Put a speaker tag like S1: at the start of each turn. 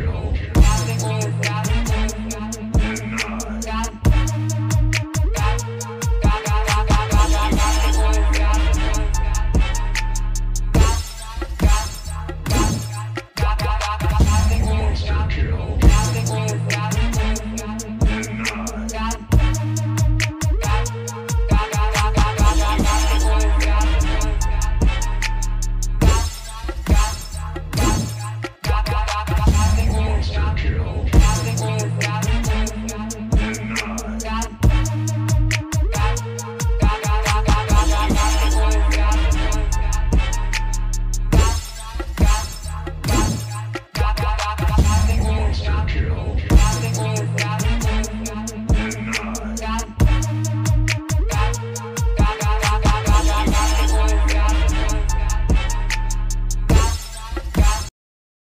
S1: Israel.